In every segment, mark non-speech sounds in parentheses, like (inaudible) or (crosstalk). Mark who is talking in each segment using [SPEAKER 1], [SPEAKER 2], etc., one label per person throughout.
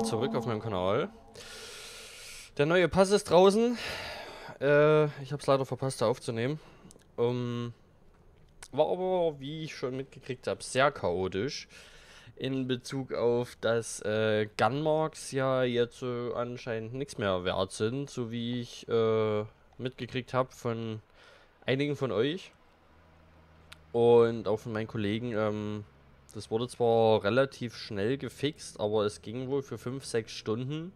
[SPEAKER 1] willkommen zurück auf meinem Kanal. Der neue Pass ist draußen. Äh, ich habe es leider verpasst, da aufzunehmen. Um, war aber, wie ich schon mitgekriegt habe, sehr chaotisch. In Bezug auf, dass äh, Gunmarks ja jetzt äh, anscheinend nichts mehr wert sind, so wie ich äh, mitgekriegt habe von einigen von euch. Und auch von meinen Kollegen. Ähm, das wurde zwar relativ schnell gefixt, aber es ging wohl für 5-6 Stunden,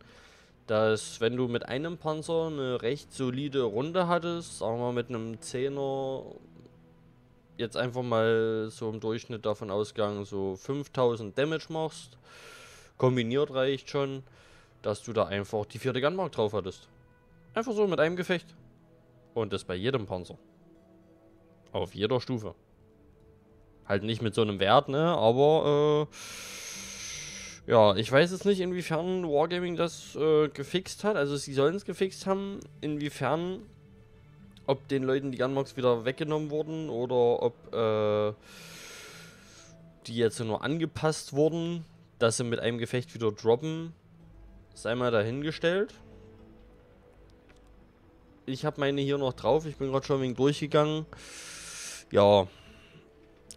[SPEAKER 1] dass wenn du mit einem Panzer eine recht solide Runde hattest, sagen wir mit einem 10er, jetzt einfach mal so im Durchschnitt davon ausgegangen, so 5000 Damage machst, kombiniert reicht schon, dass du da einfach die vierte Gunmark drauf hattest. Einfach so mit einem Gefecht. Und das bei jedem Panzer. Auf jeder Stufe. Halt nicht mit so einem Wert, ne? Aber, äh, ja, ich weiß jetzt nicht, inwiefern Wargaming das äh, gefixt hat. Also, sie sollen es gefixt haben. Inwiefern, ob den Leuten die Gunmarks wieder weggenommen wurden oder ob, äh, die jetzt nur angepasst wurden, dass sie mit einem Gefecht wieder droppen, sei mal dahingestellt. Ich habe meine hier noch drauf. Ich bin gerade schon wenig durchgegangen. Ja,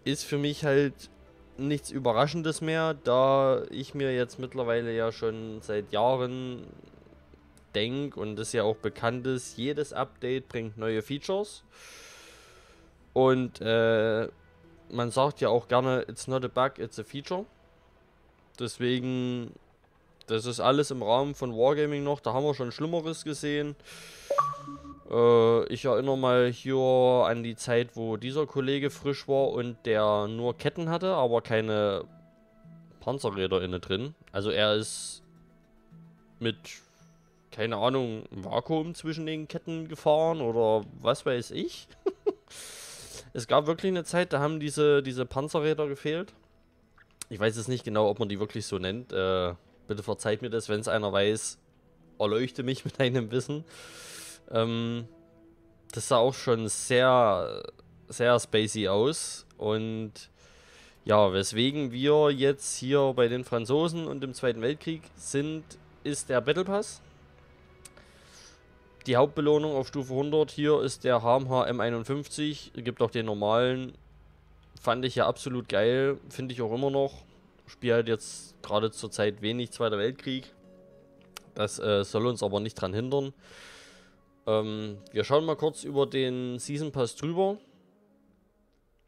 [SPEAKER 1] ist für mich halt nichts Überraschendes mehr, da ich mir jetzt mittlerweile ja schon seit Jahren denke und es ja auch bekannt ist, jedes Update bringt neue Features. Und äh, man sagt ja auch gerne, it's not a bug, it's a feature. Deswegen, das ist alles im Rahmen von Wargaming noch, da haben wir schon Schlimmeres gesehen. Äh, ich erinnere mal hier an die Zeit, wo dieser Kollege frisch war und der nur Ketten hatte, aber keine Panzerräder inne drin. Also er ist mit, keine Ahnung, Vakuum zwischen den Ketten gefahren oder was weiß ich. (laughs) es gab wirklich eine Zeit, da haben diese, diese Panzerräder gefehlt. Ich weiß jetzt nicht genau, ob man die wirklich so nennt. Äh, bitte verzeiht mir das, wenn es einer weiß, erleuchte mich mit einem Wissen. Ähm, das sah auch schon sehr, sehr spacey aus. Und ja, weswegen wir jetzt hier bei den Franzosen und im Zweiten Weltkrieg sind, ist der Battle Pass. Die Hauptbelohnung auf Stufe 100 hier ist der HMH M51. Gibt auch den normalen. Fand ich ja absolut geil. Finde ich auch immer noch. Spiele halt jetzt gerade zur Zeit wenig Zweiter Weltkrieg. Das äh, soll uns aber nicht dran hindern. Ähm, wir schauen mal kurz über den Season Pass drüber.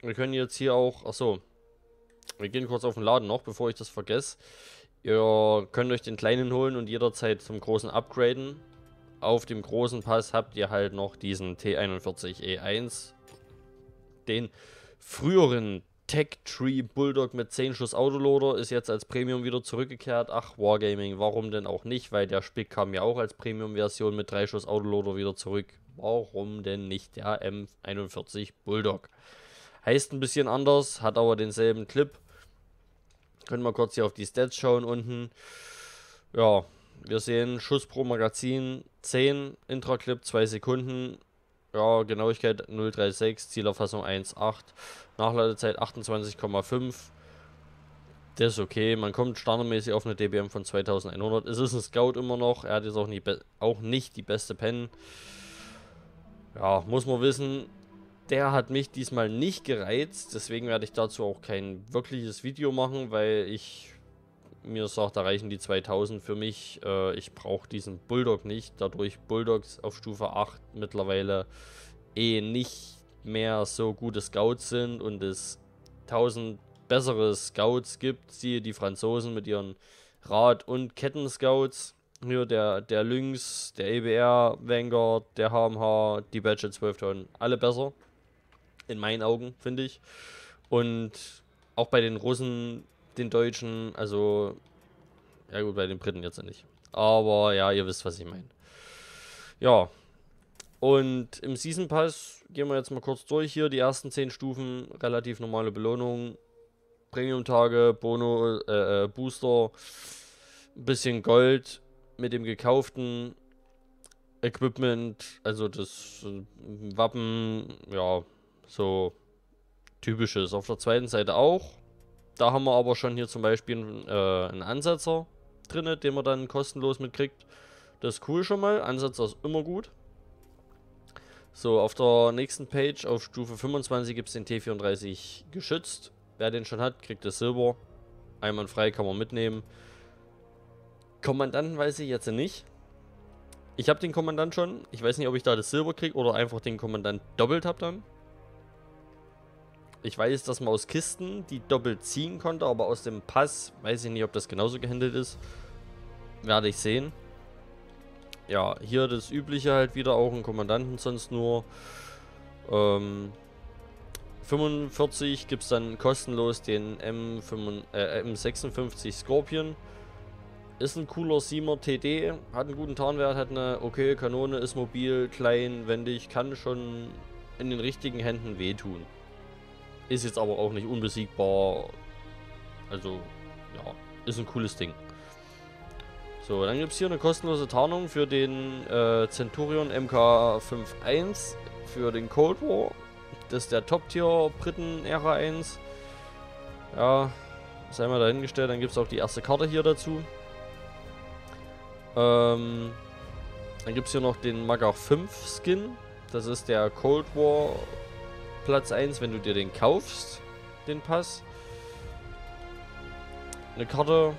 [SPEAKER 1] Wir können jetzt hier auch, achso, wir gehen kurz auf den Laden noch, bevor ich das vergesse. Ihr könnt euch den kleinen holen und jederzeit zum großen upgraden. Auf dem großen Pass habt ihr halt noch diesen T41E1. Den früheren Tech Tree Bulldog mit 10 Schuss Autoloader ist jetzt als Premium wieder zurückgekehrt. Ach, Wargaming, warum denn auch nicht? Weil der Spick kam ja auch als Premium-Version mit 3 Schuss Autoloader wieder zurück. Warum denn nicht der M41 Bulldog? Heißt ein bisschen anders, hat aber denselben Clip. Können wir kurz hier auf die Stats schauen unten. Ja, wir sehen Schuss pro Magazin 10, Intraclip 2 Sekunden, ja, Genauigkeit 036, Zielerfassung 1,8, Nachladezeit 28,5. Das ist okay, man kommt standardmäßig auf eine DBM von 2100. Es ist ein Scout immer noch, er hat jetzt auch nicht, auch nicht die beste Pen. Ja, muss man wissen, der hat mich diesmal nicht gereizt, deswegen werde ich dazu auch kein wirkliches Video machen, weil ich mir sagt, da reichen die 2000 für mich. Äh, ich brauche diesen Bulldog nicht, dadurch Bulldogs auf Stufe 8 mittlerweile eh nicht mehr so gute Scouts sind und es 1000 bessere Scouts gibt, siehe die Franzosen mit ihren Rad- und Ketten-Scouts. Hier der, der Lynx, der EBR, Vanguard, der HMH, die Badge 12 Tonnen, alle besser. In meinen Augen, finde ich. Und auch bei den Russen den Deutschen, also, ja gut, bei den Briten jetzt nicht. Aber ja, ihr wisst, was ich meine. Ja. Und im Season Pass gehen wir jetzt mal kurz durch hier. Die ersten 10 Stufen, relativ normale Belohnung. Premium-Tage, Bono, äh, äh, Booster, ein bisschen Gold mit dem gekauften Equipment, also das äh, Wappen, ja, so typisches. Auf der zweiten Seite auch. Da haben wir aber schon hier zum Beispiel äh, einen Ansetzer. drin, den man dann kostenlos mitkriegt. Das ist cool schon mal. Ansatz ist immer gut. So, auf der nächsten Page, auf Stufe 25, gibt es den T34 geschützt. Wer den schon hat, kriegt das Silber. Einwandfrei kann man mitnehmen. Kommandanten weiß ich jetzt nicht. Ich habe den Kommandant schon. Ich weiß nicht, ob ich da das Silber kriege oder einfach den Kommandant doppelt habe dann. Ich weiß, dass man aus Kisten die doppelt ziehen konnte, aber aus dem Pass weiß ich nicht, ob das genauso gehandelt ist. Werde ich sehen. Ja, hier das übliche halt wieder, auch ein Kommandanten sonst nur. Ähm, 45 gibt es dann kostenlos den M5, äh, M56 Scorpion. Ist ein cooler Siemer TD, hat einen guten Tarnwert, hat eine okay Kanone, ist mobil, klein, wendig, kann schon in den richtigen Händen wehtun. Ist jetzt aber auch nicht unbesiegbar. Also, ja, ist ein cooles Ding. So, dann gibt es hier eine kostenlose Tarnung für den äh, Centurion MK51 für den Cold War. Das ist der Top-Tier Briten Ära 1. Ja, sei mal dahingestellt. Dann gibt es auch die erste Karte hier dazu. Ähm, dann gibt es hier noch den Magach 5 Skin. Das ist der Cold War Platz 1, wenn du dir den kaufst, den Pass. Eine Karte.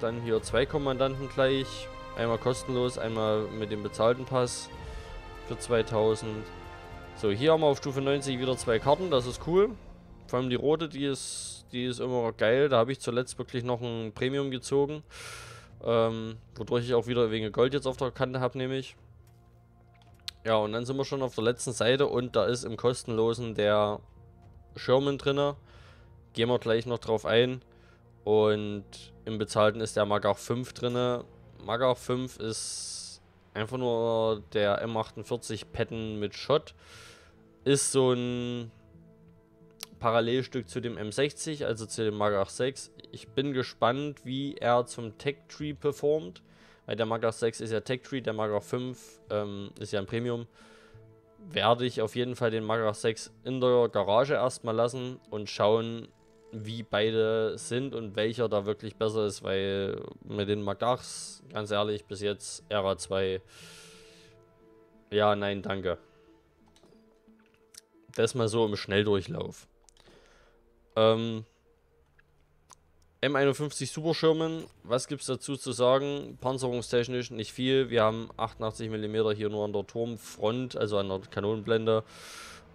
[SPEAKER 1] Dann hier zwei Kommandanten gleich. Einmal kostenlos, einmal mit dem bezahlten Pass für 2000. So, hier haben wir auf Stufe 90 wieder zwei Karten, das ist cool. Vor allem die rote, die ist, die ist immer geil. Da habe ich zuletzt wirklich noch ein Premium gezogen. Ähm, wodurch ich auch wieder wegen Gold jetzt auf der Kante habe, nämlich. Ja, und dann sind wir schon auf der letzten Seite und da ist im kostenlosen der Sherman drin. Gehen wir gleich noch drauf ein. Und im bezahlten ist der Magach 5 drin. Magach 5 ist einfach nur der M48 Patten mit Shot. Ist so ein Parallelstück zu dem M60, also zu dem Magach 6. Ich bin gespannt, wie er zum Tech Tree performt. Weil der Magach 6 ist ja Tech Tree, der Magach 5 ähm, ist ja ein Premium. Werde ich auf jeden Fall den Magach 6 in der Garage erstmal lassen und schauen, wie beide sind und welcher da wirklich besser ist, weil mit den Magachs, ganz ehrlich, bis jetzt Ära 2, ja, nein, danke. Das mal so im Schnelldurchlauf. Ähm, M51 Superschirmen, was gibt es dazu zu sagen? Panzerungstechnisch nicht viel. Wir haben 88 mm hier nur an der Turmfront, also an der Kanonenblende.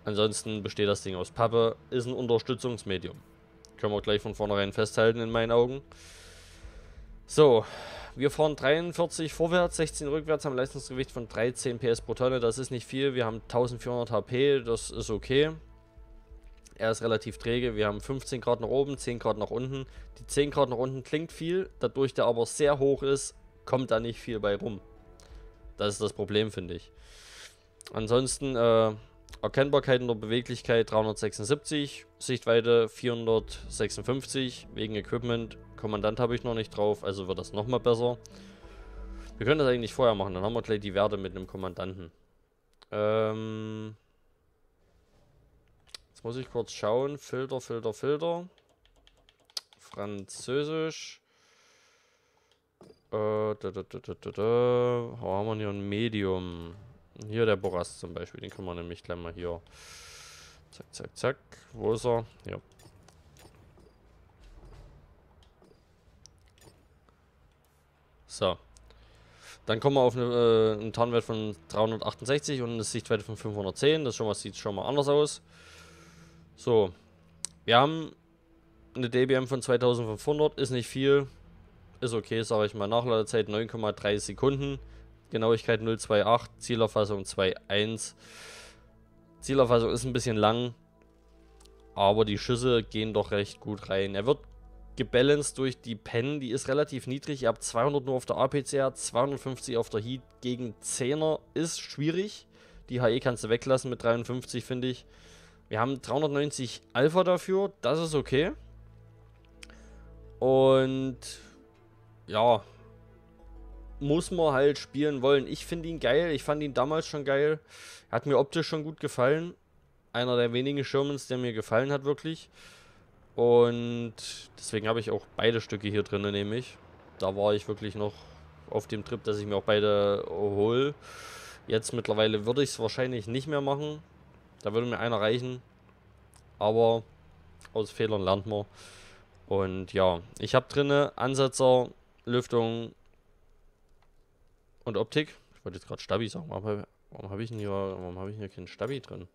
[SPEAKER 1] Ansonsten besteht das Ding aus Pappe, ist ein Unterstützungsmedium. Können wir gleich von vornherein festhalten in meinen Augen. So, wir fahren 43 vorwärts, 16 rückwärts, haben Leistungsgewicht von 13 PS pro Tonne. Das ist nicht viel. Wir haben 1400 HP, das ist okay. Er ist relativ träge. Wir haben 15 Grad nach oben, 10 Grad nach unten. Die 10 Grad nach unten klingt viel, dadurch der aber sehr hoch ist, kommt da nicht viel bei rum. Das ist das Problem, finde ich. Ansonsten äh, Erkennbarkeit der Beweglichkeit 376, Sichtweite 456, wegen Equipment. Kommandant habe ich noch nicht drauf, also wird das nochmal besser. Wir können das eigentlich vorher machen, dann haben wir gleich die Werte mit einem Kommandanten. Ähm... Jetzt muss ich kurz schauen. Filter, Filter, Filter. Französisch. Äh, da, da, da, da, da, haben wir hier ein Medium? Hier der Boras zum Beispiel. Den können wir nämlich gleich mal hier. Zack, zack, zack. Wo ist er? Ja. So. Dann kommen wir auf eine, äh, einen Tarnwert von 368 und eine Sichtweite von 510. Das schon mal, sieht schon mal anders aus. So, wir haben eine DBM von 2500, ist nicht viel, ist okay, sage ich mal. Nachladezeit 9,3 Sekunden, Genauigkeit 0,28, Zielerfassung 2,1. Zielerfassung ist ein bisschen lang, aber die Schüsse gehen doch recht gut rein. Er wird gebalanced durch die Pen, die ist relativ niedrig. Ihr habt 200 nur auf der APCR, 250 auf der Heat gegen 10er, ist schwierig. Die HE kannst du weglassen mit 53, finde ich. Wir haben 390 Alpha dafür, das ist okay. Und ja, muss man halt spielen wollen. Ich finde ihn geil, ich fand ihn damals schon geil. Hat mir optisch schon gut gefallen. Einer der wenigen Shermans, der mir gefallen hat, wirklich. Und deswegen habe ich auch beide Stücke hier drin, nehme ich. Da war ich wirklich noch auf dem Trip, dass ich mir auch beide hole. Jetzt mittlerweile würde ich es wahrscheinlich nicht mehr machen. Da würde mir einer reichen. Aber aus Fehlern lernt man. Und ja, ich habe drinne Ansetzer, Lüftung und Optik. Ich wollte jetzt gerade Stabi sagen. Warum, warum habe ich hier, habe ich hier keinen Stabi drin?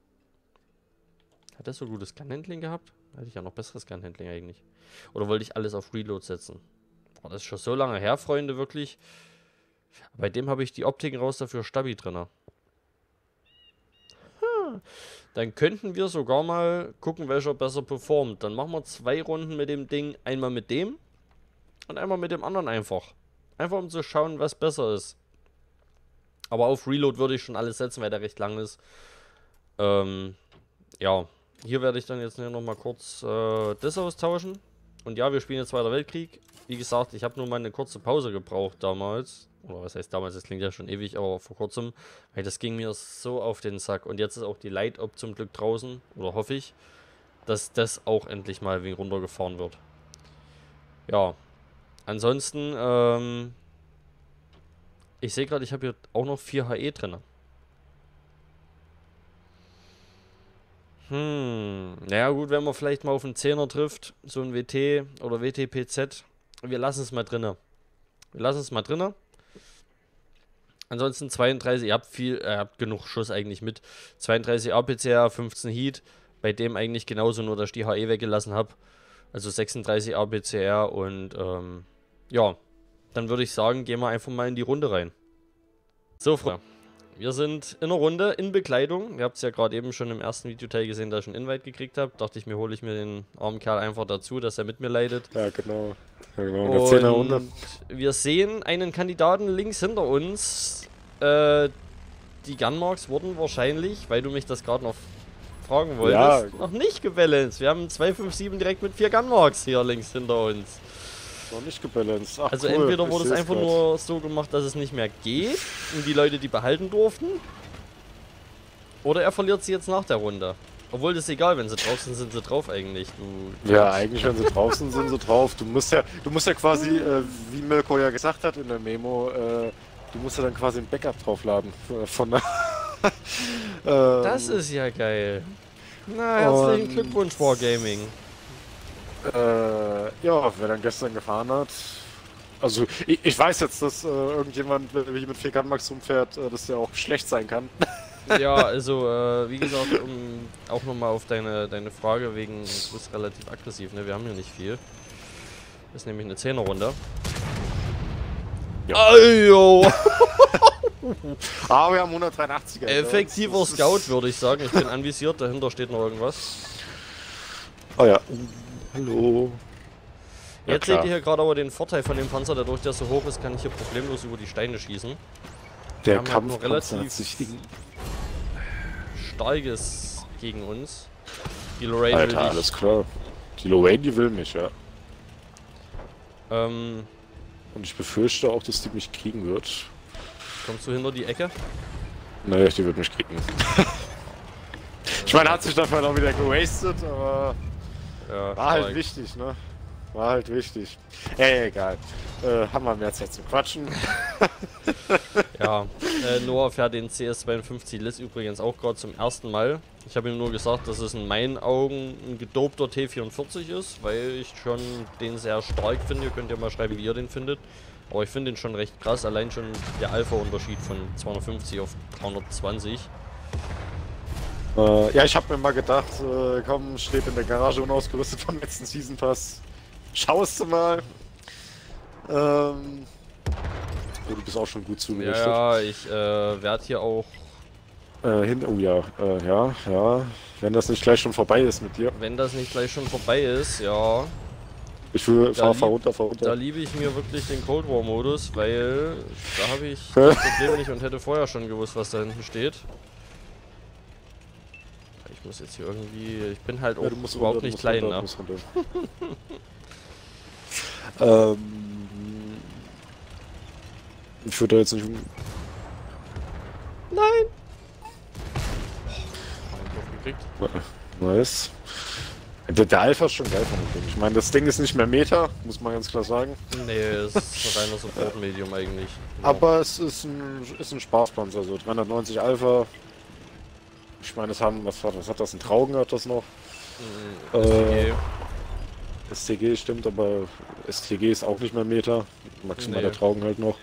[SPEAKER 1] Hat er so gutes Gunhandling gehabt? Hätte ich ja noch besseres Gunhandling eigentlich. Oder wollte ich alles auf Reload setzen? Boah, das ist schon so lange her, Freunde, wirklich. Bei dem habe ich die Optiken raus, dafür Stabi drin. Dann könnten wir sogar mal gucken, welcher besser performt. Dann machen wir zwei Runden mit dem Ding. Einmal mit dem und einmal mit dem anderen einfach. Einfach um zu schauen, was besser ist. Aber auf Reload würde ich schon alles setzen, weil der recht lang ist. Ähm, ja, hier werde ich dann jetzt noch mal kurz äh, das austauschen. Und ja, wir spielen jetzt Zweiter Weltkrieg. Wie gesagt, ich habe nur mal eine kurze Pause gebraucht damals. Oder was heißt damals, das klingt ja schon ewig, aber vor kurzem. Weil das ging mir so auf den Sack. Und jetzt ist auch die Light Op zum Glück draußen. Oder hoffe ich, dass das auch endlich mal wegen runtergefahren wird. Ja. Ansonsten, ähm, ich sehe gerade, ich habe hier auch noch 4 HE drin. Hm, naja gut, wenn man vielleicht mal auf einen 10er trifft, so ein WT oder WTPZ, wir lassen es mal drinne. Wir lassen es mal drinne. Ansonsten 32, ihr habt viel, ihr habt genug Schuss eigentlich mit. 32 APCR, 15 Heat, bei dem eigentlich genauso, nur dass ich die HE weggelassen habe. Also 36 APCR und ähm, ja, dann würde ich sagen, gehen wir einfach mal in die Runde rein. So, Freunde. Wir sind in einer Runde in Bekleidung. Ihr habt es ja gerade eben schon im ersten Videoteil gesehen, da ich einen Invite gekriegt habe. Dachte ich mir, hole ich mir den armen Kerl einfach dazu, dass er mit mir leidet.
[SPEAKER 2] Ja, genau. Ja, genau.
[SPEAKER 1] Und wir sehen einen Kandidaten links hinter uns. Äh, die Gunmarks wurden wahrscheinlich, weil du mich das gerade noch fragen wolltest, ja. noch nicht gebalanced. Wir haben 257 direkt mit vier Gunmarks hier links hinter uns.
[SPEAKER 2] Noch nicht gebalanced. Ach,
[SPEAKER 1] also cool. entweder wurde es einfach grad. nur so gemacht, dass es nicht mehr geht und die Leute die behalten durften. Oder er verliert sie jetzt nach der Runde. Obwohl das ist egal, wenn sie drauf sind, sind sie drauf eigentlich.
[SPEAKER 2] Du, ja, eigentlich wenn sie drauf sind, sind sie drauf. Du musst ja, du musst ja quasi, äh, wie Melko ja gesagt hat in der Memo, äh, du musst ja dann quasi ein Backup draufladen äh, von der. (laughs)
[SPEAKER 1] ähm, das ist ja geil. Na, herzlichen Glückwunsch, Wargaming.
[SPEAKER 2] Äh, ja, wer dann gestern gefahren hat. Also, ich, ich weiß jetzt, dass äh, irgendjemand, wenn ich mit 4 Max rumfährt, äh, dass der auch schlecht sein kann. (laughs)
[SPEAKER 1] ja, also, äh, wie gesagt, um auch nochmal auf deine, deine Frage wegen, du bist relativ aggressiv, ne? Wir haben hier nicht viel. Das ist nämlich eine 10er Runde.
[SPEAKER 2] Ja. Ayo! (laughs) ah, wir haben 183er.
[SPEAKER 1] Effektiver Scout, würde ich sagen. Ich bin anvisiert, dahinter steht noch irgendwas.
[SPEAKER 2] Oh ja. Hallo.
[SPEAKER 1] Jetzt ja, seht ihr hier gerade aber den Vorteil von dem Panzer, dadurch, dass er so hoch ist, kann ich hier problemlos über die Steine schießen.
[SPEAKER 2] Der Kampf halt relativ
[SPEAKER 1] starkes gegen uns.
[SPEAKER 2] Die Lorraine Alter, will alles klar. Die Lorraine, die will mich, ja.
[SPEAKER 1] Ähm.
[SPEAKER 2] Und ich befürchte auch, dass die mich kriegen wird.
[SPEAKER 1] Kommst du hinter die Ecke?
[SPEAKER 2] Naja, die wird mich kriegen. (laughs) ich meine, hat sich dafür auch wieder gewastet, aber... Ja, War halt wichtig, ne? War halt wichtig. Ey, egal. Äh, haben wir mehr Zeit zum Quatschen. (laughs)
[SPEAKER 1] ja, äh, Noah fährt den CS52 Liz übrigens auch gerade zum ersten Mal. Ich habe ihm nur gesagt, dass es in meinen Augen ein gedopter T44 ist, weil ich schon den sehr stark finde. Ihr könnt ja mal schreiben, wie ihr den findet. Aber ich finde den schon recht krass, allein schon der Alpha-Unterschied von 250 auf 320.
[SPEAKER 2] Äh, ja, ich habe mir mal gedacht, äh, komm, steht in der Garage unausgerüstet vom letzten Season Pass. Schaust du mal. Ähm, oh, du bist auch schon gut zugerichtet.
[SPEAKER 1] Ja, ich äh, werde hier auch...
[SPEAKER 2] Äh, hin, oh ja, äh, ja, ja. Wenn das nicht gleich schon vorbei ist mit dir.
[SPEAKER 1] Wenn das nicht gleich schon vorbei ist, ja.
[SPEAKER 2] Ich will, fahr, fahr runter, fahr runter.
[SPEAKER 1] Da liebe ich mir wirklich den Cold War Modus, weil da habe ich (laughs) das Problem nicht und hätte vorher schon gewusst, was da hinten steht muss jetzt hier irgendwie. Ich bin halt ja, überhaupt runter, nicht klein, runter, ne?
[SPEAKER 2] ähm. Ich würde da jetzt nicht.
[SPEAKER 1] Nein!
[SPEAKER 2] Nice. Der, der Alpha ist schon geil von dem Ding. Ich meine, das Ding ist nicht mehr Meta, muss man ganz klar sagen.
[SPEAKER 1] Nee, es ist ein reiner (laughs) Support-Medium eigentlich.
[SPEAKER 2] Genau. Aber es ist ein, ist ein Spaßpanzer, so 390 Alpha. Ich meine, es haben, was, was hat das, ein Traugen hat das noch? Mhm, STG. Äh, STG stimmt, aber STG ist auch nicht mehr Meta. Maximal nee. der Traugen halt noch.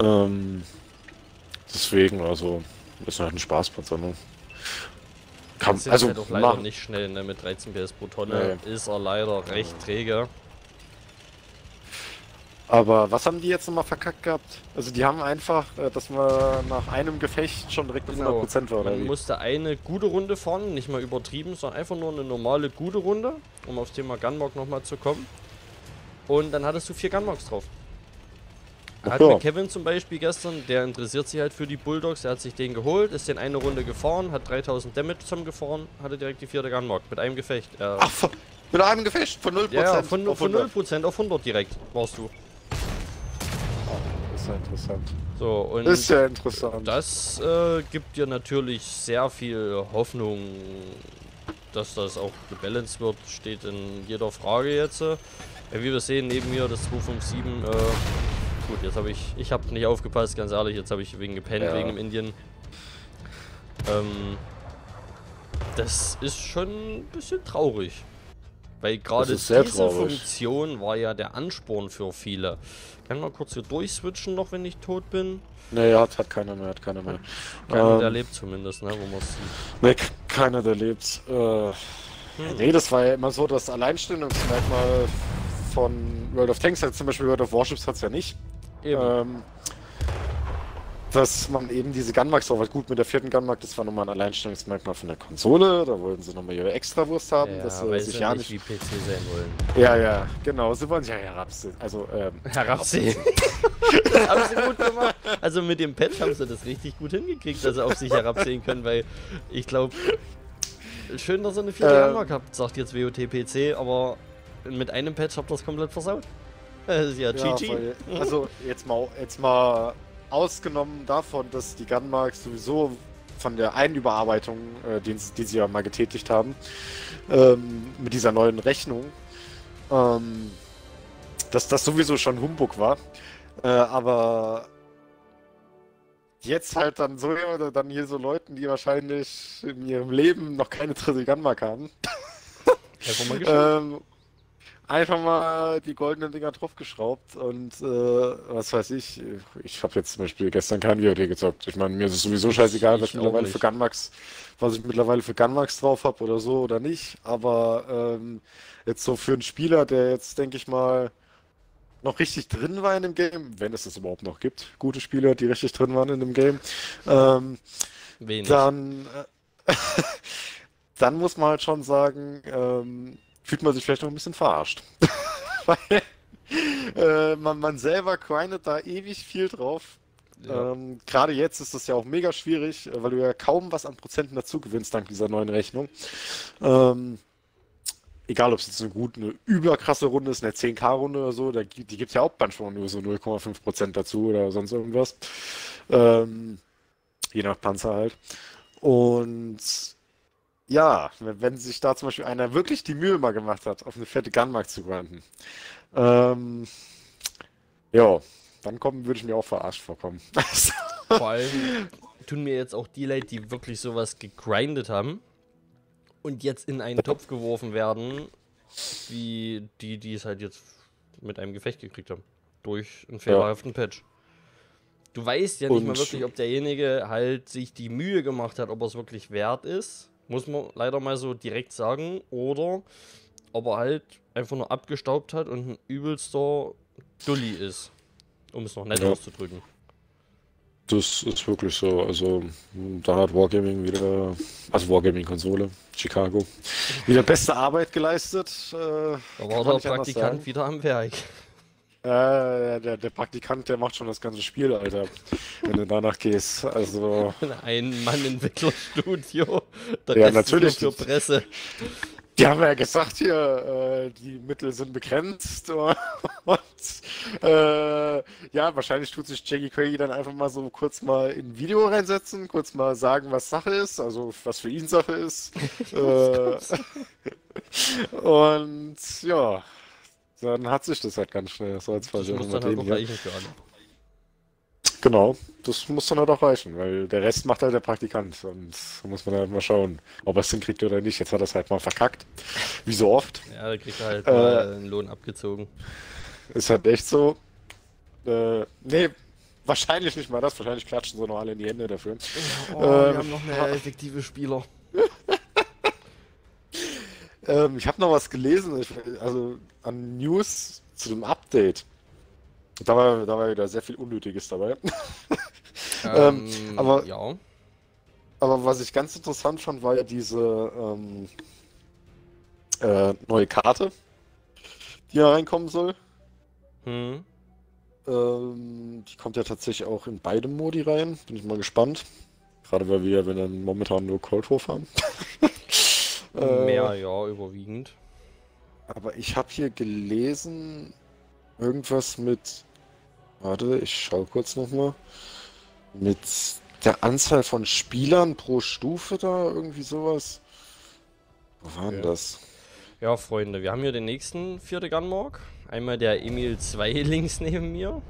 [SPEAKER 2] Ähm, deswegen, also, ist halt ein Spaßpanzer, ne?
[SPEAKER 1] Kann, also halt auch leider nicht schnell, ne? mit 13 PS pro Tonne nee. ist er leider recht träge.
[SPEAKER 2] Aber was haben die jetzt nochmal verkackt gehabt? Also die haben einfach, äh, dass man nach einem Gefecht schon direkt genau. 100% war,
[SPEAKER 1] oder Man wie? musste eine gute Runde fahren, nicht mal übertrieben, sondern einfach nur eine normale gute Runde, um aufs Thema Gunmark nochmal zu kommen. Und dann hattest du vier Gunmarks drauf. Hat mir Kevin zum Beispiel gestern, der interessiert sich halt für die Bulldogs, der hat sich den geholt, ist den eine Runde gefahren, hat 3000 Damage zusammengefahren, hatte direkt die vierte Gunmark mit einem Gefecht.
[SPEAKER 2] Er Ach, mit einem Gefecht von 0%
[SPEAKER 1] ja, von, auf von 0% auf 100 direkt warst du.
[SPEAKER 2] Ist ja interessant.
[SPEAKER 1] So, und
[SPEAKER 2] ist ja interessant.
[SPEAKER 1] Das äh, gibt dir natürlich sehr viel Hoffnung, dass das auch gebalanced wird, steht in jeder Frage jetzt. Ja, wie wir sehen, neben mir das 257 äh, gut, jetzt habe ich, ich habe nicht aufgepasst, ganz ehrlich, jetzt habe ich wegen gepennt, ja. wegen dem Indien. Ähm, das ist schon ein bisschen traurig. Weil gerade diese traurig. Funktion war ja der Ansporn für viele. Kann mal kurz hier durchswitchen noch, wenn ich tot bin?
[SPEAKER 2] Nee, hat, hat keiner mehr, hat keiner mehr. (laughs)
[SPEAKER 1] Keiner, ähm, der lebt zumindest, ne, wo man sieht.
[SPEAKER 2] Nee, keiner, der lebt. Äh, hm. Nee, das war ja immer so, das Alleinstellungsmerkmal von World of Tanks, halt zum Beispiel World of Warships hat es ja nicht. Ähm, dass man eben diese Gunmarks drauf hat. Gut, mit der vierten Gunmark, das war nochmal ein Alleinstellungsmerkmal von der Konsole. Da wollten sie nochmal ihre Extrawurst haben,
[SPEAKER 1] ja,
[SPEAKER 2] dass
[SPEAKER 1] sie sich ja nicht wie PC sein wollen.
[SPEAKER 2] Ja, ja, genau. Sie wollen sich ja herabsehen. Also, ähm,
[SPEAKER 1] herabsehen. (laughs) haben sie gut gemacht. Also mit dem Patch haben sie das richtig gut hingekriegt, dass sie auf sich herabsehen können, weil ich glaube, schön, dass ihr eine vierte ähm, Gunmark habt, sagt jetzt WOT PC, aber mit einem Patch habt ihr das komplett versaut.
[SPEAKER 2] Das ist ja, ja GG. (laughs) Also jetzt mal, jetzt mal ausgenommen davon, dass die Gunmarks sowieso von der einen Überarbeitung, äh, die, die, sie ja mal getätigt haben, ähm, mit dieser neuen Rechnung, ähm, dass das sowieso schon Humbug war. Äh, aber jetzt halt dann so dann hier so Leuten, die wahrscheinlich in ihrem Leben noch keine dritte Gunmark haben. (laughs) ähm, einfach mal die goldenen Dinger draufgeschraubt und äh, was weiß ich. Ich habe jetzt zum Beispiel gestern kein VOD gezockt. Ich meine, mir ist es sowieso scheißegal, was ich mittlerweile für Gunmax, was ich mittlerweile für Gunmax drauf habe oder so oder nicht. Aber ähm, jetzt so für einen Spieler, der jetzt, denke ich mal, noch richtig drin war in dem Game, wenn es das überhaupt noch gibt, gute Spieler, die richtig drin waren in dem Game, ähm, Wenig. dann äh, (laughs) dann muss man halt schon sagen, ähm, fühlt man sich vielleicht noch ein bisschen verarscht. (laughs) Weil äh, man, man selber grindet da ewig viel drauf. Ja. Ähm, Gerade jetzt ist das ja auch mega schwierig, äh, weil du ja kaum was an Prozenten dazu gewinnst dank dieser neuen Rechnung. Ähm, egal, ob es jetzt eine gute, eine überkrasse Runde ist, eine 10k-Runde oder so, da, die gibt es ja auch manchmal nur so 0,5% dazu oder sonst irgendwas. Ähm, je nach Panzer halt. Und ja, wenn sich da zum Beispiel einer wirklich die Mühe mal gemacht hat, auf eine fette Gunmark zu grinden. Ähm, ja, dann kommen, würde ich mir auch verarscht vorkommen. (laughs)
[SPEAKER 1] Vor allem tun mir jetzt auch die Leute, die wirklich sowas gegrindet haben und jetzt in einen Topf geworfen werden, wie die, die es halt jetzt mit einem Gefecht gekriegt haben. Durch einen fehlerhaften ja. Patch. Du weißt ja nicht und mal wirklich, ob derjenige halt sich die Mühe gemacht hat, ob er es wirklich wert ist muss man leider mal so direkt sagen. Oder ob er halt einfach nur abgestaubt hat und ein übelster Dulli ist. Um es noch nett ja. auszudrücken.
[SPEAKER 2] Das ist wirklich so. Also, da hat Wargaming wieder, also Wargaming-Konsole, Chicago, wieder beste Arbeit geleistet.
[SPEAKER 1] Äh, da war der Praktikant wieder am Werk.
[SPEAKER 2] Äh, der, der, Praktikant, der macht schon das ganze Spiel, Alter. wenn du danach gehst. Also. (laughs)
[SPEAKER 1] Ein Mann-Entwicklerstudio.
[SPEAKER 2] Ja, natürlich.
[SPEAKER 1] Für Presse.
[SPEAKER 2] Die haben ja gesagt hier, äh, die Mittel sind begrenzt (laughs) und äh, ja, wahrscheinlich tut sich Jackie Craigie dann einfach mal so kurz mal in ein Video reinsetzen, kurz mal sagen, was Sache ist, also was für ihn Sache ist. (laughs) äh, Und ja, dann hat sich das halt ganz schnell. So als
[SPEAKER 1] das muss dann halt auch reichen für alle.
[SPEAKER 2] Genau, das muss dann halt auch reichen, weil der Rest macht halt der Praktikant und da muss man halt mal schauen, ob er es hinkriegt oder nicht. Jetzt hat er es halt mal verkackt, wie so oft. (laughs)
[SPEAKER 1] Ja, da kriegt er halt äh, mal einen Lohn abgezogen.
[SPEAKER 2] Ist halt echt so. Äh, nee, wahrscheinlich nicht mal das, wahrscheinlich klatschen sie noch alle in die Hände dafür.
[SPEAKER 1] Oh, ähm, wir haben noch mehr effektive Spieler.
[SPEAKER 2] Ähm, ich habe noch was gelesen, also an News zu dem Update. Da war, da war wieder sehr viel Unnötiges dabei. (laughs)
[SPEAKER 1] Ähm, ähm, aber, ja.
[SPEAKER 2] aber was ich ganz interessant fand, war ja diese ähm, äh, neue Karte, die da reinkommen soll.
[SPEAKER 1] Hm.
[SPEAKER 2] Ähm, die kommt ja tatsächlich auch in beide Modi rein. Bin ich mal gespannt. Gerade weil wir, wenn dann momentan nur Cold War haben. (laughs)
[SPEAKER 1] Mehr, äh, ja, überwiegend.
[SPEAKER 2] Aber ich habe hier gelesen, irgendwas mit Warte, ich schau kurz nochmal. Mit der Anzahl von Spielern pro Stufe da, irgendwie sowas. Wo war denn ja. das?
[SPEAKER 1] Ja, Freunde, wir haben hier den nächsten vierte Gunmark. Einmal der Emil 2 (laughs) links neben mir.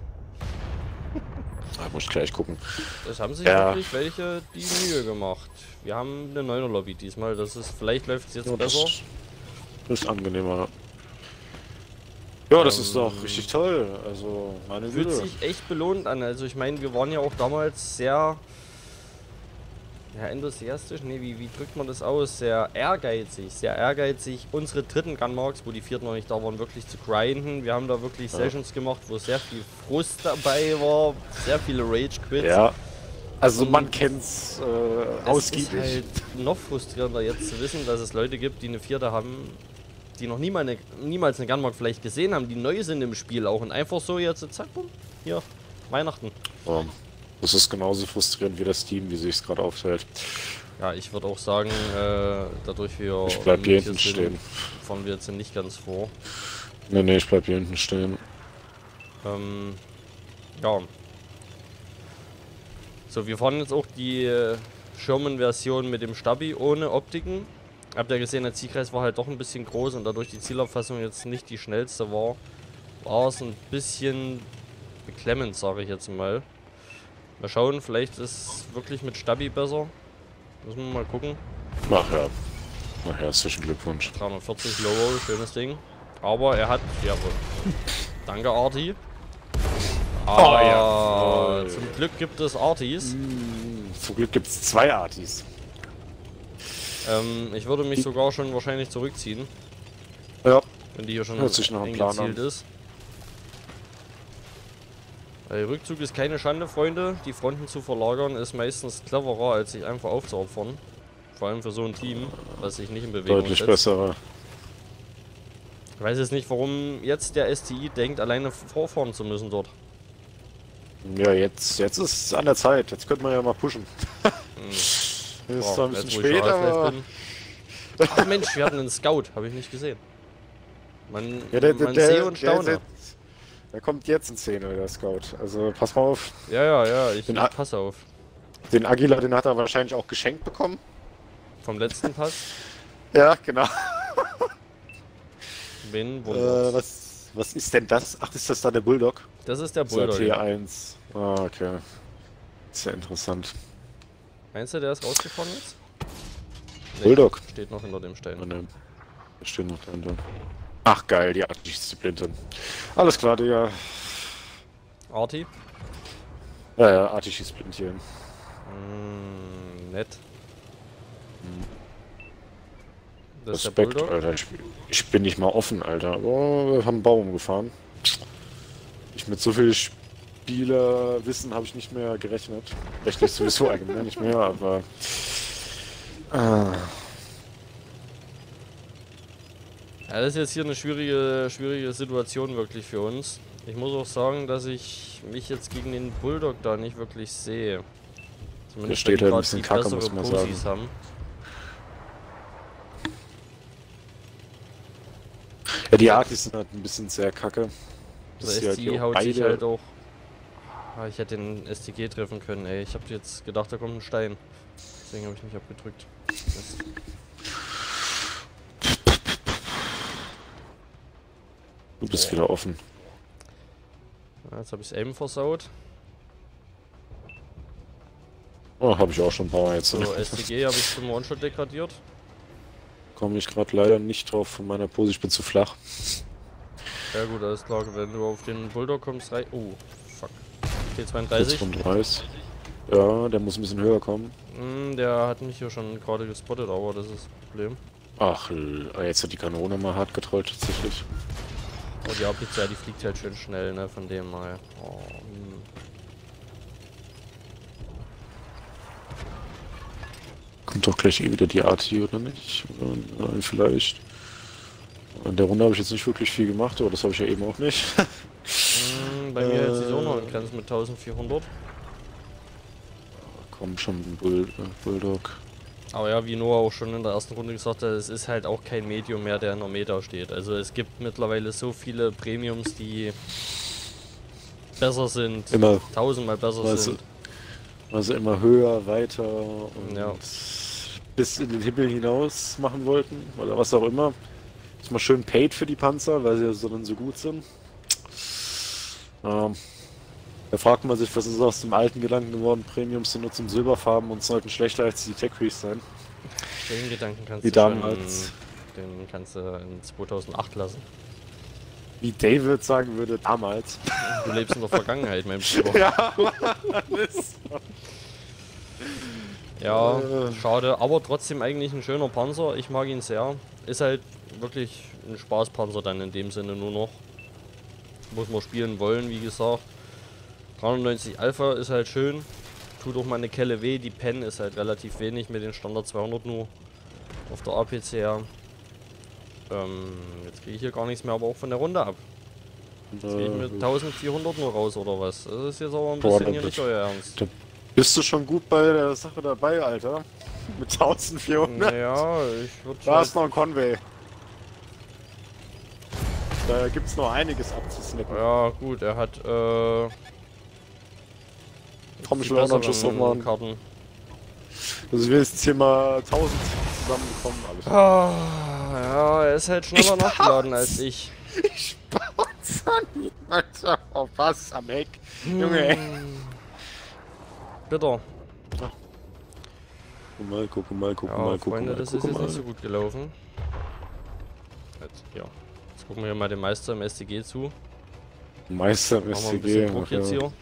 [SPEAKER 2] Da muss ich gleich gucken.
[SPEAKER 1] Das haben sich ja. wirklich welche die Mühe gemacht. Wir haben eine 9er Lobby diesmal. Das ist, vielleicht läuft es jetzt ja, besser.
[SPEAKER 2] Das ist angenehmer. Ja, das ähm, ist doch richtig toll. Also, meine
[SPEAKER 1] Fühlt Güte. sich echt belohnt an. Also, ich meine, wir waren ja auch damals sehr. Ja, enthusiastisch, nee, wie, wie drückt man das aus? Sehr ehrgeizig, sehr ehrgeizig, unsere dritten Gunmarks, wo die vierten noch nicht da waren, wirklich zu grinden. Wir haben da wirklich ja. Sessions gemacht, wo sehr viel Frust dabei war, sehr viele Rage-Quits.
[SPEAKER 2] Ja, also Und man kennt's äh, ausgiebig.
[SPEAKER 1] Es ist halt noch frustrierender jetzt zu wissen, dass es Leute gibt, die eine vierte haben, die noch nie eine, niemals eine Gunmark vielleicht gesehen haben, die neu sind im Spiel auch und einfach so jetzt, zack, bumm, hier, Weihnachten.
[SPEAKER 2] Ja, das ist genauso frustrierend wie das Team, wie sich es gerade aufteilt.
[SPEAKER 1] Ja, ich würde auch sagen, äh, dadurch wir
[SPEAKER 2] ich bleib hier hinten sind, stehen.
[SPEAKER 1] fahren wir jetzt nicht ganz vor.
[SPEAKER 2] Ne, ne, ich bleib hier hinten stehen.
[SPEAKER 1] Ähm, ja. So, wir fahren jetzt auch die äh, Schirmen-Version mit dem Stabi ohne Optiken. Habt ihr gesehen, der Zielkreis war halt doch ein bisschen groß und dadurch die Zielabfassung jetzt nicht die schnellste war, war es ein bisschen beklemmend, sage ich jetzt mal. Mal schauen, vielleicht ist es wirklich mit Stabi besser. Müssen wir mal gucken.
[SPEAKER 2] Ach ja. Ach herzlichen Glückwunsch.
[SPEAKER 1] 340 Low schönes Ding. Aber er hat, jawohl. (laughs) Danke, Arti. Aber oh, ja. zum Glück gibt es Artis.
[SPEAKER 2] Mm, zum Glück gibt es zwei Artis.
[SPEAKER 1] Ähm, ich würde mich sogar schon wahrscheinlich zurückziehen.
[SPEAKER 2] Ja.
[SPEAKER 1] Wenn die hier schon
[SPEAKER 2] Hört sich noch ein Plan an.
[SPEAKER 1] ist. Der Rückzug ist keine Schande, Freunde. Die Fronten zu verlagern ist meistens cleverer, als sich einfach aufzuopfern. Vor allem für so ein Team, was sich nicht in Bewegung
[SPEAKER 2] Deutlich besser.
[SPEAKER 1] Ich weiß jetzt nicht, warum jetzt der STI denkt, alleine vorfahren zu müssen dort.
[SPEAKER 2] Ja, jetzt, jetzt ist es an der Zeit. Jetzt könnte man ja mal pushen. hm. (laughs) Ist zwar ein bisschen spät, aber...
[SPEAKER 1] Ach Mensch, wir hatten einen Scout, habe ich nicht gesehen. Man, ja, der, man der, sehe und staune. Der,
[SPEAKER 2] der, kommt jetzt in Szene, der Scout. Also pass mal auf.
[SPEAKER 1] Ja, ja, ja, ich den pass auf.
[SPEAKER 2] Den Aguila, den hat er wahrscheinlich auch geschenkt bekommen.
[SPEAKER 1] Vom letzten Pass?
[SPEAKER 2] ja, genau. (laughs)
[SPEAKER 1] Wen
[SPEAKER 2] äh, was, was ist denn das? Ach, ist das da der Bulldog?
[SPEAKER 1] Das ist der Bulldog.
[SPEAKER 2] Das T1. Ah, okay. Sehr interessant.
[SPEAKER 1] Meinst du, der ist rausgefahren jetzt?
[SPEAKER 2] Nee, Bulldog.
[SPEAKER 1] Steht noch hinter dem Stein.
[SPEAKER 2] Oh, ne. Der steht noch dahinter. Ach geil, die Arti-Disziplin. Alles klar, Digga.
[SPEAKER 1] Arti?
[SPEAKER 2] Ja, Arti schießt blind hier.
[SPEAKER 1] Mm, nett.
[SPEAKER 2] Das Respekt, Alter. Ich, ich, bin nicht mal offen, Alter. Oh, wir haben einen Baum gefahren. Ich mit so viel Spielerwissen habe ich nicht mehr gerechnet. Rechne ich sowieso (laughs) allgemein nicht mehr, aber. Ah.
[SPEAKER 1] Ja, das ist jetzt hier eine schwierige, schwierige Situation wirklich für uns. Ich muss auch sagen, dass ich mich jetzt gegen den Bulldog da nicht wirklich sehe.
[SPEAKER 2] Zumindest Der steht halt ein bisschen kacke, muss man sagen. Haben. Ja, die Artis sind halt ein bisschen sehr kacke.
[SPEAKER 1] Das also SDI halt haut sich halt auch Ah, ich hätte den STG treffen können, ey. Ich habe jetzt gedacht, da kommt ein Stein. Deswegen habe ich nicht abgedrückt. Das
[SPEAKER 2] Du bist wieder offen.
[SPEAKER 1] Ja, jetzt habe ich es eben versaut.
[SPEAKER 2] Oh, habe ich auch schon ein paar Mal jetzt.
[SPEAKER 1] So, SDG habe ich zum One-Shot degradiert.
[SPEAKER 2] Komme ich gerade leider nicht drauf von meiner Pose, ich bin zu flach.
[SPEAKER 1] Ja gut, alles klar, wenn du auf den Bulldog kommst, rein. Oh, fuck. T32.
[SPEAKER 2] T32. Ja, der muss ein bisschen höher kommen.
[SPEAKER 1] Mm, der hat mich hier schon gerade gespottet, aber das ist das Problem.
[SPEAKER 2] Ach, jetzt hat die Kanone mal hart getrollt tatsächlich.
[SPEAKER 1] Oh, die Apizia, die fliegt halt schön schnell, ne, von dem mal. Oh, hm.
[SPEAKER 2] Kommt doch gleich eh wieder die AT, oder nicht? Nein, vielleicht. In der Runde habe ich jetzt nicht wirklich viel gemacht, aber das habe ich ja eben auch nicht.
[SPEAKER 1] mm, bei mir äh, jetzt ist auch noch eine Grenze mit 1400
[SPEAKER 2] komm schon, Bull, äh, Bulldog.
[SPEAKER 1] Aber ja, wie Noah auch schon in der ersten Runde gesagt hat, es ist halt auch kein Medium mehr, der in der Meta steht. Also es gibt mittlerweile so viele Premiums, die besser sind,
[SPEAKER 2] immer
[SPEAKER 1] tausendmal besser
[SPEAKER 2] also,
[SPEAKER 1] sind.
[SPEAKER 2] Also immer höher, weiter und ja. bis in den Himmel hinaus machen wollten oder was auch immer. Ist mal schön paid für die Panzer, weil sie ja so dann so gut sind. Ähm, da fragt man sich, was ist aus dem alten Gedanken geworden, Premiums sind nur zum Silberfarben und sollten schlechter als die Tech Crease sein.
[SPEAKER 1] Den Gedanken kannst
[SPEAKER 2] Wie
[SPEAKER 1] du
[SPEAKER 2] damals.
[SPEAKER 1] Schon, den kannst du in 2008 lassen.
[SPEAKER 2] Wie David sagen würde, damals.
[SPEAKER 1] Du lebst in der Vergangenheit, mein (laughs) Bruder. ja, ist Ja, äh. schade, aber trotzdem eigentlich ein schöner Panzer. Ich mag ihn sehr. Ist halt wirklich ein Spaßpanzer dann in dem Sinne nur noch. Muss man spielen wollen, wie gesagt. 390 Alpha ist halt schön. Tut auch mal eine Kelle weh. Die Pen ist halt relativ wenig mit den Standard 200 nur auf der APCR. Ähm, jetzt kriege ich hier gar nichts mehr, aber auch von der Runde ab. Jetzt kriege ich mit 1400 nur raus oder was? Das ist jetzt aber ein bisschen Boah, hier nicht euer Ernst.
[SPEAKER 2] Bist du schon gut bei der Sache dabei, Alter? (laughs) Mit 1400?
[SPEAKER 1] Ja, ich würde
[SPEAKER 2] Da ist noch ein Conway. Da gibt's noch einiges abzusnacken.
[SPEAKER 1] Ja, gut, er hat, äh,
[SPEAKER 2] Komm, ich will auch noch Schuss drauf machen. Karten. Also wir jetzt hier mal 1000 zusammengekommen. Alles.
[SPEAKER 1] Ah, ja, er ist halt schneller nachgeladen als ich.
[SPEAKER 2] Ich baut's an Alter. Oh, was? Am Heck. Hm. Junge, ey.
[SPEAKER 1] Bitter.
[SPEAKER 2] Ja. Guck mal, guck mal, guck
[SPEAKER 1] ja,
[SPEAKER 2] mal, guck
[SPEAKER 1] Freunde,
[SPEAKER 2] mal.
[SPEAKER 1] das ist jetzt nicht so gut gelaufen. Jetzt, ja. Jetzt gucken wir mal den Meister im STG zu.
[SPEAKER 2] Meister im STG.
[SPEAKER 1] Druck jetzt hier.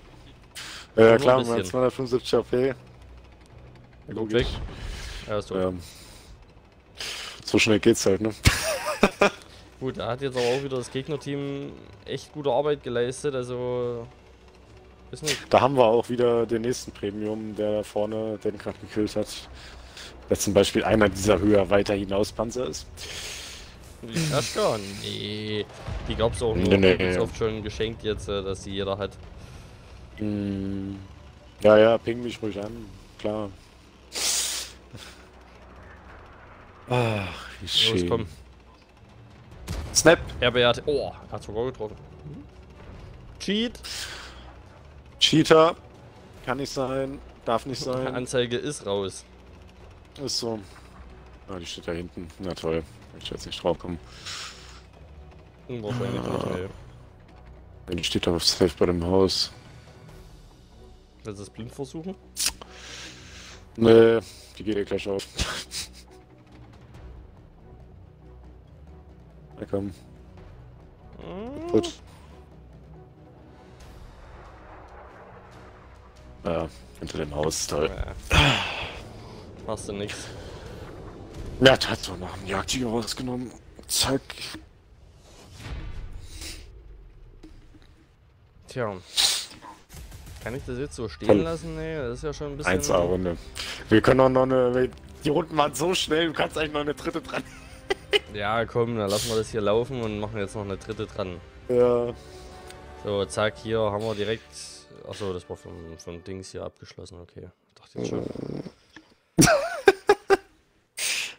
[SPEAKER 2] Ja, klar, mein 275 AP.
[SPEAKER 1] Gut weg. Ja, ist tot. Ja.
[SPEAKER 2] So schnell geht's halt, ne? (laughs)
[SPEAKER 1] Gut, er hat jetzt aber auch wieder das Gegnerteam echt gute Arbeit geleistet, also.
[SPEAKER 2] Ist nicht. Da haben wir auch wieder den nächsten Premium, der da vorne den gerade gekillt hat. Der zum Beispiel einer dieser höher weiter hinaus Panzer ist.
[SPEAKER 1] Die Kaschka? Nee. Die gab's auch nur nee, nee, oft schon geschenkt jetzt, äh, dass sie jeder hat.
[SPEAKER 2] Hm. Ja, ja, ping mich ruhig an. Klar. Ach, wie schön. Los, komm.
[SPEAKER 1] Snap! RB hat. Oh, er hat sogar getroffen. Cheat!
[SPEAKER 2] Cheater. Kann nicht sein. Darf nicht (laughs) sein.
[SPEAKER 1] Anzeige ist raus.
[SPEAKER 2] Ist so. Ah, die steht da hinten. Na toll. Ich jetzt nicht drauf kommen.
[SPEAKER 1] Wahrscheinlich ah. nicht,
[SPEAKER 2] ey. Die steht auf safe bei dem Haus.
[SPEAKER 1] Willst du es blind versuchen?
[SPEAKER 2] Nee, die geht ja gleich auf. Na komm. Mm. Gut. Ja, hinter dem Haus, toll. Ja.
[SPEAKER 1] Machst du nix.
[SPEAKER 2] Ja, hat so nach dem Jagdtiger rausgenommen. Zack.
[SPEAKER 1] Tja. Kann ich das jetzt so stehen lassen? Nee, das ist ja schon ein bisschen...
[SPEAKER 2] 1A-Runde. Wir können auch noch eine... Die Runden waren so schnell, du kannst eigentlich noch eine dritte dran. (laughs)
[SPEAKER 1] ja, komm, dann lassen wir das hier laufen und machen jetzt noch eine dritte dran.
[SPEAKER 2] Ja.
[SPEAKER 1] So, zack, hier haben wir direkt... Achso, das war von, von Dings hier abgeschlossen, okay. Ich dachte jetzt schon.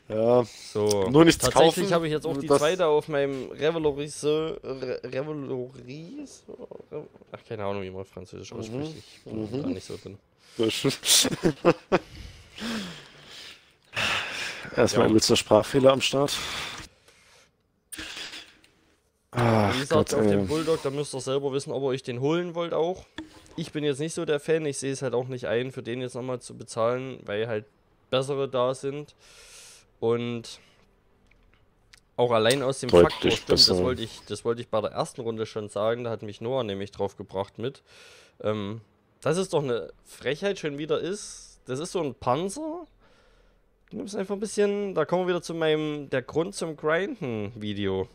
[SPEAKER 2] Ja.
[SPEAKER 1] So.
[SPEAKER 2] Nur nichts
[SPEAKER 1] Tatsächlich habe ich jetzt auch die zweite auf meinem Revelories. Revelories? Ach, keine Ahnung, wie man Französisch mhm. ausspricht. Ich bin mhm. da nicht so drin. (laughs)
[SPEAKER 2] Erstmal ja. übelster Sprachfehler am Start.
[SPEAKER 1] Ach, Wie gesagt, Gott, auf dem Bulldog, da müsst ihr selber wissen, ob ihr euch den holen wollt auch. Ich bin jetzt nicht so der Fan, ich sehe es halt auch nicht ein, für den jetzt nochmal zu bezahlen, weil halt bessere da sind. Und auch allein aus dem Deutlich Faktor, stimmt, das wollte, ich, das wollte ich bei der ersten Runde schon sagen, da hat mich Noah nämlich drauf gebracht mit. Ähm, dass es doch eine Frechheit schon wieder ist. Das ist so ein Panzer. Du nimmst einfach ein bisschen, da kommen wir wieder zu meinem, der Grund zum Grinden Video.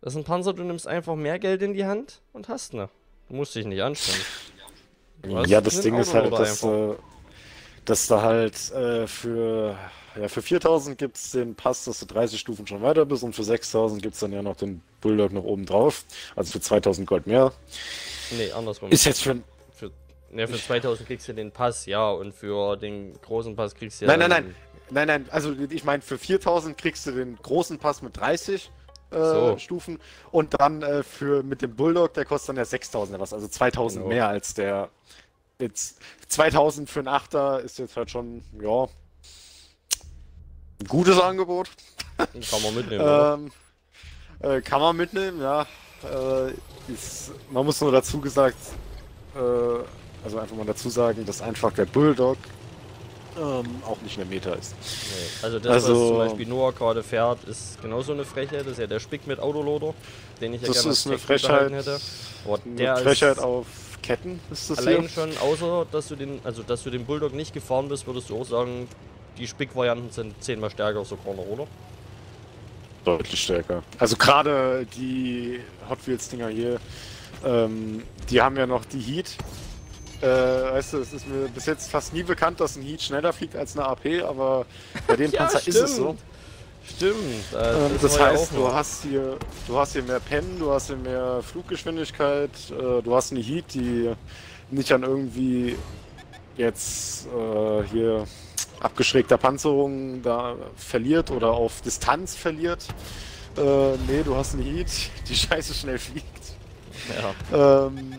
[SPEAKER 1] Das ist ein Panzer, du nimmst einfach mehr Geld in die Hand und hast ne. Du musst dich nicht anstrengen.
[SPEAKER 2] Ja, das Ding ist halt, dass, äh, dass da halt äh, für, ja, für 4000 gibt es den Pass, dass du 30 Stufen schon weiter bist und für 6000 gibt es dann ja noch den Bulldog noch oben drauf. Also für 2000 Gold mehr.
[SPEAKER 1] Nee, andersrum.
[SPEAKER 2] Ist jetzt für,
[SPEAKER 1] für, ja, für 2000 kriegst du den Pass, ja, und für den großen Pass kriegst du
[SPEAKER 2] ja. Nein, nein, nein. Nein, nein, also ich meine, für 4000 kriegst du den großen Pass mit 30 äh, so. Stufen. Und dann äh, für mit dem Bulldog, der kostet dann ja 6000 was, also 2000 genau. mehr als der. Jetzt 2000 für einen Achter ist jetzt halt schon, ja, ein gutes Angebot.
[SPEAKER 1] Kann man mitnehmen.
[SPEAKER 2] ähm, äh, kann man mitnehmen, ja. Äh, ist, man muss nur dazu gesagt, äh, also einfach mal dazu sagen, dass einfach der Bulldog ähm, auch nicht mehr Meter ist.
[SPEAKER 1] Nee. Also das, also, was zum Beispiel Noah gerade fährt, ist genauso eine Frechheit. Das ist ja der Spick mit Autoloader, den ich ja
[SPEAKER 2] das gerne ist eine Frechheit, hätte. Eine Frechheit auf Ketten ist das
[SPEAKER 1] Allein hier? schon, außer dass du den, also dass du den Bulldog nicht gefahren bist, würdest du auch sagen, die Spick-Varianten sind zehnmal stärker sogar noch, oder?
[SPEAKER 2] Deutlich stärker. Also gerade die Hot Wheels Dinger hier, ähm, die haben ja noch die Heat, äh, weißt du, es ist mir bis jetzt fast nie bekannt, dass ein Heat schneller fliegt als eine AP, aber bei dem (laughs) ja, Panzer stimmt. ist es so.
[SPEAKER 1] Stimmt.
[SPEAKER 2] Äh, ähm, das, heißt, du hast hier, du hast hier mehr Pen, du hast hier mehr Fluggeschwindigkeit, äh, du hast eine Heat, die nicht an irgendwie jetzt äh, hier abgeschrägter Panzerung da verliert oder auf Distanz verliert. Äh, nee, du hast eine Heat, die (laughs) scheiße schnell fliegt. Ja. Ähm,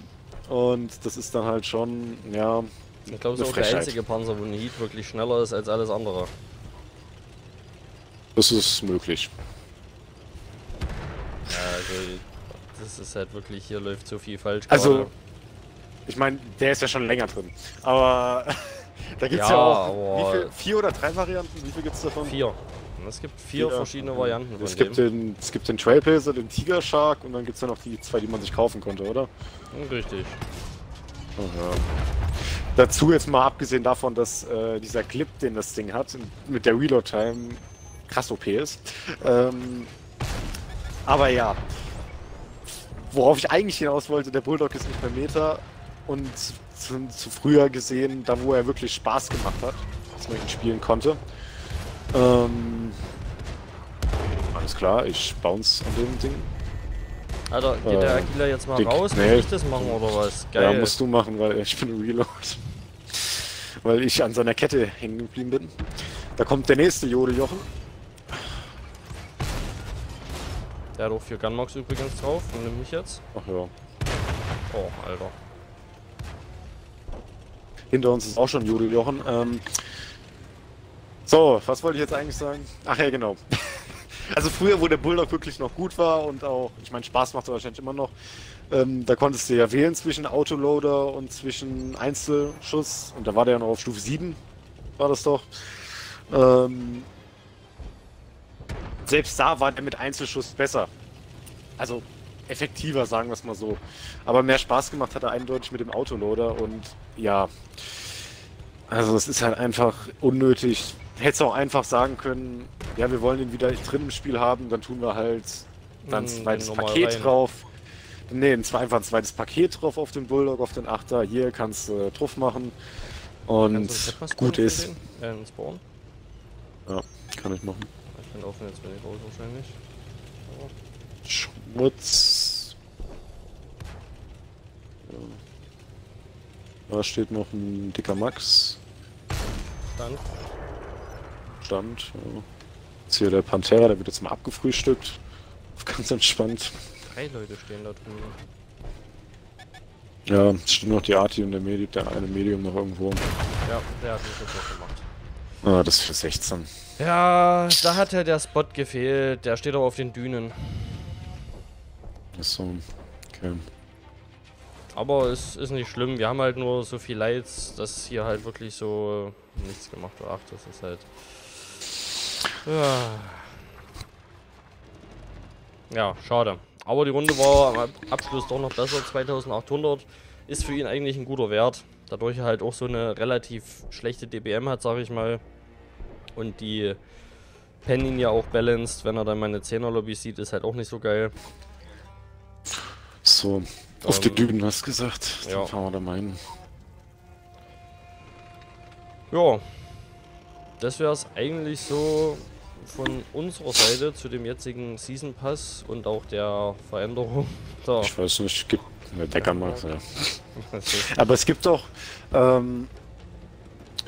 [SPEAKER 2] und das ist dann halt schon, ja.
[SPEAKER 1] Ich glaube, es ist auch der einzige Panzer, wo ein Heat wirklich schneller ist als alles andere.
[SPEAKER 2] Das ist möglich.
[SPEAKER 1] Ja, also, das ist halt wirklich, hier läuft so viel falsch.
[SPEAKER 2] Also, gerade. ich meine, der ist ja schon länger drin. Aber (laughs) da gibt es ja, ja, auch, wie viel, vier oder drei Varianten? Wie viel gibt es davon?
[SPEAKER 1] Vier. Es gibt vier ja. verschiedene Varianten
[SPEAKER 2] es gibt dem. Den, es gibt den Trailblazer, den Tiger Shark und dann gibt es ja noch die zwei, die man sich kaufen konnte, oder?
[SPEAKER 1] Richtig.
[SPEAKER 2] Aha. Dazu jetzt mal abgesehen davon, dass äh, dieser Clip, den das Ding hat, mit der Reload-Time krass OP ist. Ähm, aber ja, worauf ich eigentlich hinaus wollte, der Bulldog ist nicht mehr Meter und zu, zu früher gesehen, da wo er wirklich Spaß gemacht hat, dass man ihn spielen konnte. Ähm, alles klar, ich bounce an dem Ding.
[SPEAKER 1] Alter, geht äh, der Aquila jetzt mal dick, raus? Nee. Muss ich das machen oder was?
[SPEAKER 2] Geil. Ja, musst du machen, weil ich bin Reload. weil ich an seiner Kette hängen geblieben bin. Da kommt der nächste Jodeljochen.
[SPEAKER 1] Der hat auch 4 Gunmox übrigens drauf und nimmt mich jetzt.
[SPEAKER 2] Ach ja.
[SPEAKER 1] Oh, Alter.
[SPEAKER 2] Hinter uns ist auch schon Jodeljochen. Ähm, so, was wollte ich jetzt eigentlich sagen? Ach ja, genau. (laughs) Also früher, wo der Bulldog wirklich noch gut war und auch, ich meine, Spaß macht er wahrscheinlich immer noch, ähm, da konntest du ja wählen zwischen Autoloader und zwischen Einzelschuss und da war der ja noch auf Stufe 7, war das doch. Ähm, selbst da war der mit Einzelschuss besser. Also effektiver, sagen wir es mal so. Aber mehr Spaß gemacht hat er eindeutig mit dem Autoloader und ja, also es ist halt einfach unnötig hättest auch einfach sagen können, ja, wir wollen ihn wieder drin im Spiel haben, dann tun wir halt dann ein hm, zweites Paket rein. drauf. Ne, einfach ein zweites Paket drauf auf den Bulldog, auf den Achter. Hier kannst du äh, drauf machen. Und gut ist.
[SPEAKER 1] Äh, Spawn?
[SPEAKER 2] Ja, kann ich machen.
[SPEAKER 1] Ich bin offen, jetzt bin ich raus wahrscheinlich.
[SPEAKER 2] Oh. Schmutz. Ja. Da steht noch ein dicker Max.
[SPEAKER 1] Dann.
[SPEAKER 2] Stand. Ja. Jetzt hier der Pantera, der wird jetzt mal abgefrühstückt. Ganz entspannt.
[SPEAKER 1] Drei Leute stehen da drüben.
[SPEAKER 2] Ja, es steht noch die Arti und der Medium, der eine Medium noch irgendwo.
[SPEAKER 1] Ja, der hat mich jetzt auch gemacht.
[SPEAKER 2] Ah, das ist für 16.
[SPEAKER 1] Ja, da hat ja der Spot gefehlt. Der steht aber auf den Dünen.
[SPEAKER 2] Achso, okay.
[SPEAKER 1] Aber es ist nicht schlimm, wir haben halt nur so viel Lights, dass hier halt wirklich so nichts gemacht wird. Ach, das ist halt... Ja. ja, schade. Aber die Runde war am Abschluss doch noch besser, 2800. Ist für ihn eigentlich ein guter Wert. Dadurch er halt auch so eine relativ schlechte DBM hat, sag ich mal. Und die Pen ihn ja auch balanced, wenn er dann meine 10er Lobby sieht, ist halt auch nicht so geil.
[SPEAKER 2] So, auf ähm, die Dünen hast du gesagt. Dann ja. fahren wir da mal hin.
[SPEAKER 1] Ja, das wäre es eigentlich so von unserer Seite zu dem jetzigen Season Pass und auch der Veränderung. (laughs)
[SPEAKER 2] Da. Ich weiß nicht, gibt eine Deckermax, ja. Aber es gibt auch ähm,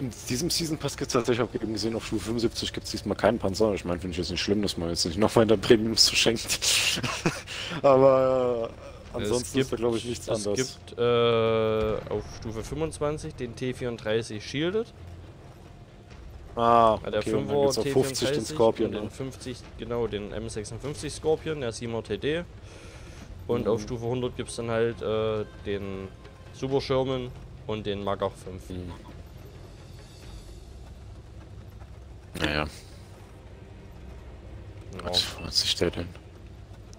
[SPEAKER 2] in diesem Season Pass gibt es tatsächlich auch eben gesehen, auf Stufe 75 gibt es diesmal keinen Panzer. Ich meine, finde ich jetzt nicht schlimm, dass man jetzt nicht noch weiter Premiums verschenkt. (laughs) Aber äh, ansonsten gibt, ist da glaube ich nichts es anderes.
[SPEAKER 1] Es gibt äh, auf Stufe 25 den T34 Shielded.
[SPEAKER 2] Ah,
[SPEAKER 1] der okay, 5er auf 50 den Scorpion. Den 50, genau, den M56 Scorpion, der 7er TD. Und mhm. auf Stufe 100 gibt es dann halt äh, den Super Sherman und den Magach 5. Mhm.
[SPEAKER 2] Naja. Ja. Was, was ist der denn?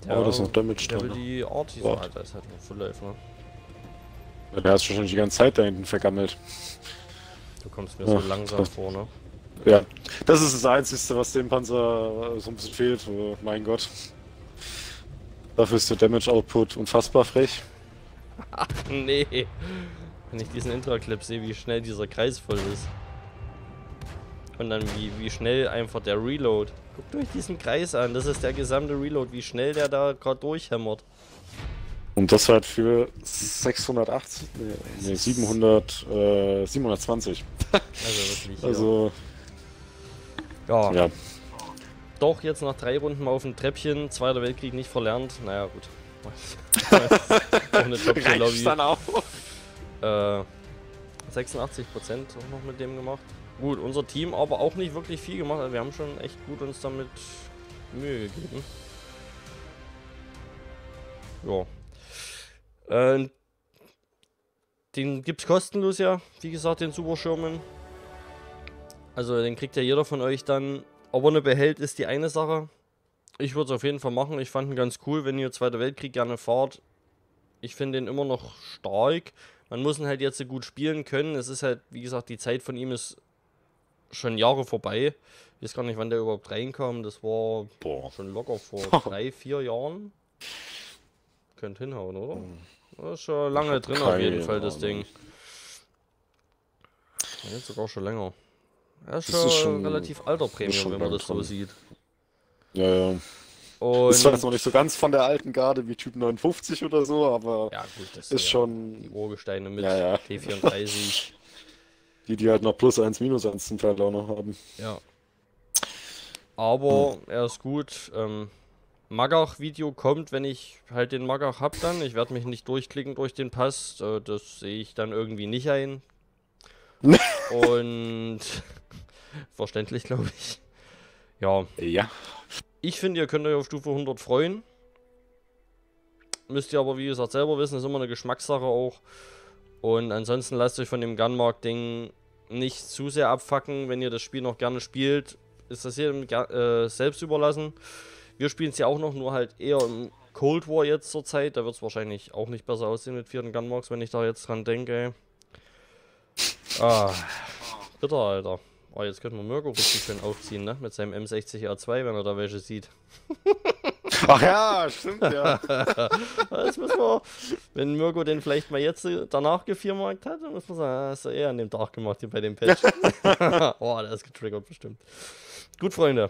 [SPEAKER 2] Ja, oh, das ist noch Damage
[SPEAKER 1] der will die Artis halt, das ist halt noch Full Life, ne?
[SPEAKER 2] Ja, der hat schon die ganze Zeit da hinten vergammelt.
[SPEAKER 1] Du kommst mir Ach, so langsam vor, ne?
[SPEAKER 2] Ja, das ist das Einzige, was dem Panzer so ein bisschen fehlt. Oh, mein Gott. Dafür ist der Damage Output unfassbar frech.
[SPEAKER 1] Ach (laughs) nee. Wenn ich diesen Intra-Clip sehe, wie schnell dieser Kreis voll ist. Und dann wie, wie schnell einfach der Reload. Guckt euch diesen Kreis an, das ist der gesamte Reload, wie schnell der da gerade durchhämmert.
[SPEAKER 2] Und das halt für 680, nee, nee 700, äh, 720. (laughs)
[SPEAKER 1] Also wirklich.
[SPEAKER 2] also.
[SPEAKER 1] Ja. ja. Doch jetzt nach drei Runden mal auf dem Treppchen, Zweiter Weltkrieg nicht verlernt. Naja, gut. (laughs) dann auch. Äh, 86% auch noch mit dem gemacht. Gut, unser Team aber auch nicht wirklich viel gemacht. Also wir haben schon echt gut uns damit Mühe gegeben. Ja. Äh, den gibt's kostenlos ja, wie gesagt, den Superschirmen. Also den kriegt ja jeder von euch dann. Ob er eine behält, ist die eine Sache. Ich würde es auf jeden Fall machen. Ich fand ihn ganz cool, wenn ihr Zweiter Weltkrieg gerne fahrt. Ich finde ihn immer noch stark. Man muss ihn halt jetzt gut spielen können. Es ist halt, wie gesagt, die Zeit von ihm ist schon Jahre vorbei. Ich weiß gar nicht, wann der überhaupt reinkam. Das war Boah. schon locker vor (laughs) drei, vier Jahren. Könnte hinhauen, oder? Hm. Das ist schon lange drin auf jeden Fall, das Ding. Jetzt sogar schon länger. Ja, ist, schon, ist schon relativ alter Premium, wenn man das so sieht.
[SPEAKER 2] Ja, ja. Und ist zwar jetzt noch nicht so ganz von der alten Garde wie Typ 59 oder so, aber
[SPEAKER 1] ja, gut, das
[SPEAKER 2] ist, ist schon.
[SPEAKER 1] Die Urgesteine mit
[SPEAKER 2] ja, ja.
[SPEAKER 1] T34. (laughs)
[SPEAKER 2] Die, die halt noch plus 1, minus 1 zum Teil auch noch haben.
[SPEAKER 1] Ja. Aber hm. er ist gut. Ähm, Magach-Video kommt, wenn ich halt den Magach hab dann. Ich werde mich nicht durchklicken durch den Pass. Äh, das sehe ich dann irgendwie nicht ein. (laughs) Und verständlich, glaube ich. Ja.
[SPEAKER 2] Ja.
[SPEAKER 1] Ich finde, ihr könnt euch auf Stufe 100 freuen. Müsst ihr aber, wie gesagt, selber wissen, ist immer eine Geschmackssache auch. Und ansonsten lasst euch von dem Gunmark-Ding nicht zu sehr abfacken. Wenn ihr das Spiel noch gerne spielt, ist das jedem äh, selbst überlassen. Wir spielen es ja auch noch, nur halt eher im Cold War jetzt zur Zeit. Da wird es wahrscheinlich auch nicht besser aussehen mit vierten Gunmarks, wenn ich da jetzt dran denke. Ah, bitter, Alter. Oh, jetzt könnten wir Mirko richtig schön aufziehen, ne? Mit seinem M60R2, wenn er da welche sieht.
[SPEAKER 2] Ach ja, stimmt ja. (laughs)
[SPEAKER 1] das müssen wir, wenn Mirko den vielleicht mal jetzt danach gefirmarkt hat, dann muss man sagen, hast du eher an dem Tag gemacht hier bei dem Patch. (laughs) (laughs) oh, der ist getriggert bestimmt. Gut, Freunde.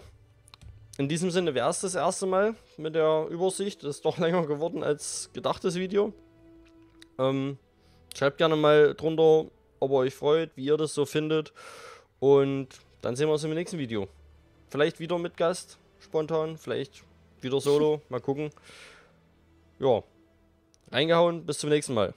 [SPEAKER 1] In diesem Sinne wäre es das erste Mal mit der Übersicht. Das ist doch länger geworden als gedachtes Video. Ähm, schreibt gerne mal drunter, ob ihr euch freut, wie ihr das so findet. Und dann sehen wir uns im nächsten Video. Vielleicht wieder mit Gast, spontan, vielleicht wieder solo, (laughs) mal gucken. Ja, reingehauen, bis zum nächsten Mal.